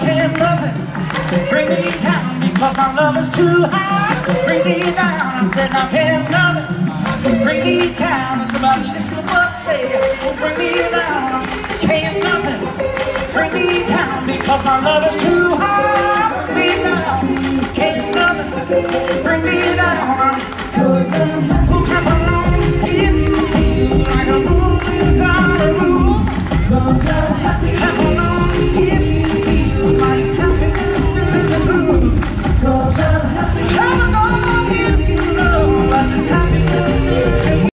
Can't nothing Bring me down because my love is too high. Bring me down, I said I can't nothing Bring me down, and somebody listen to what they oh, Bring me down, can't nothing Bring me down because my love is too high. Bring me down, can't nothing Bring me down Cause I'm happy. If you feel like a moon without a Cause I'm happy.